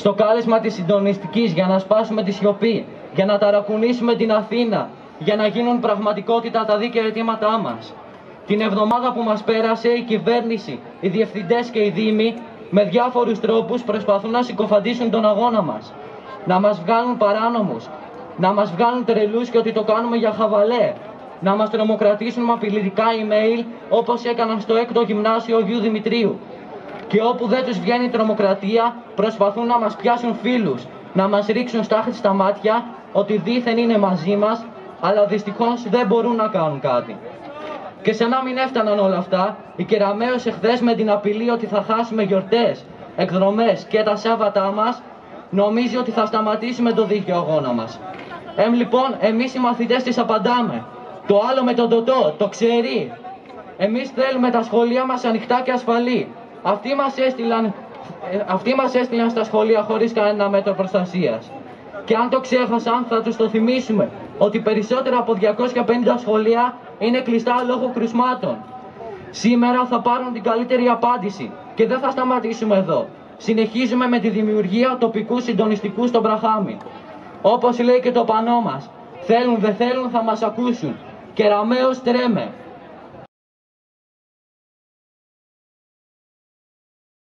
στο κάλεσμα της συντονιστικής για να σπάσουμε τη σιωπή, για να ταρακουνήσουμε την Αθήνα, για να γίνουν πραγματικότητα τα δίκαια αιτήματά μας. Την εβδομάδα που μας πέρασε η κυβέρνηση, οι διευθυντές και οι δήμοι με διάφορους τρόπους προσπαθούν να συκοφαντήσουν τον αγώνα μας. Να μας βγάλουν παράνομους, να μας βγάλουν τρελούς και ότι το κάνουμε για χαβαλέ. Να μας τρομοκρατήσουν με απειλητικά email όπως έκαναν στο έκτο γυμνάσιο Γιου Δημητρίου. Και όπου δεν τους βγαίνει η τρομοκρατία προσπαθούν να μας πιάσουν φίλους, να μας ρίξουν στάχτη στα μάτια ότι δήθεν είναι μαζί μας αλλά δυστυχώς δεν μπορούν να κάνουν κάτι. Και σαν να μην έφταναν όλα αυτά, η Κεραμαίος εχθές με την απειλή ότι θα χάσουμε γιορτές, εκδρομές και τα Σάββατά μας, νομίζει ότι θα σταματήσουμε το δίκαιο αγώνα μας. Εμ λοιπόν, εμείς οι μαθητές της απαντάμε. Το άλλο με τον τοτό, το ξέρει. Εμείς θέλουμε τα σχολεία μας ανοιχτά και ασφαλή. Αυτοί μας έστειλαν, ε, αυτοί μας έστειλαν στα σχολεία χωρίς κανένα μέτρο προστασίας. Και αν το ξέχασαν θα τους το θυμίσουμε ότι περισσότερα από 250 σχολεία είναι κλειστά λόγω κρουσμάτων. Σήμερα θα πάρουν την καλύτερη απάντηση και δεν θα σταματήσουμε εδώ. Συνεχίζουμε με τη δημιουργία τοπικούς συντονιστικούς στον Μπραχάμι. Όπως λέει και το πανό μας, θέλουν δεν θέλουν θα μας ακούσουν. Κεραμαίος τρέμε.